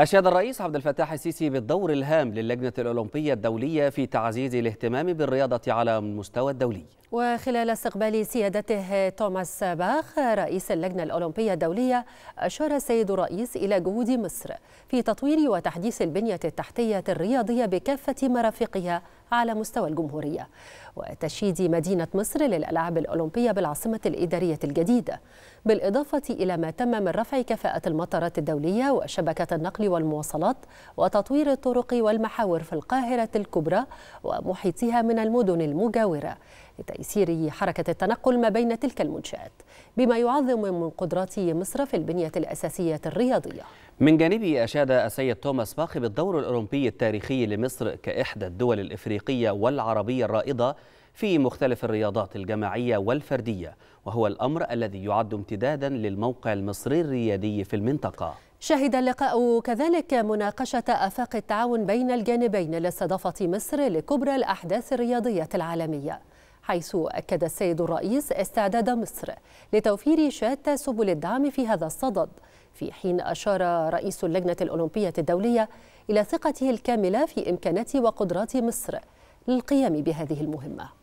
أشاد الرئيس عبد الفتاح السيسي بالدور الهام للجنة الأولمبية الدولية في تعزيز الاهتمام بالرياضة على المستوى الدولي. وخلال استقبال سيادته توماس باخ رئيس اللجنة الأولمبية الدولية أشار السيد الرئيس إلى جهود مصر في تطوير وتحديث البنية التحتية الرياضية بكافة مرافقها على مستوى الجمهورية وتشييد مدينة مصر للألعاب الأولمبية بالعاصمة الإدارية الجديدة. بالإضافة إلى ما تم من رفع كفاءة المطارات الدولية وشبكة النقل والمواصلات وتطوير الطرق والمحاور في القاهرة الكبرى ومحيطها من المدن المجاورة لتيسير حركة التنقل ما بين تلك المنشآت بما يعظم من قدرات مصر في البنية الأساسية الرياضية. من جانبه أشاد السيد توماس باخ بالدور الأولمبي التاريخي لمصر كإحدى الدول الإفريقية والعربية الرائدة في مختلف الرياضات الجماعية والفردية وهو الأمر الذي يعد امتدادا للموقع المصري الريادي في المنطقة. شهد اللقاء كذلك مناقشة آفاق التعاون بين الجانبين لاستضافة مصر لكبرى الأحداث الرياضية العالمية حيث أكد السيد الرئيس استعداد مصر لتوفير شتى سبل الدعم في هذا الصدد. في حين أشار رئيس اللجنة الأولمبية الدولية إلى ثقته الكاملة في إمكانات وقدرات مصر للقيام بهذه المهمة.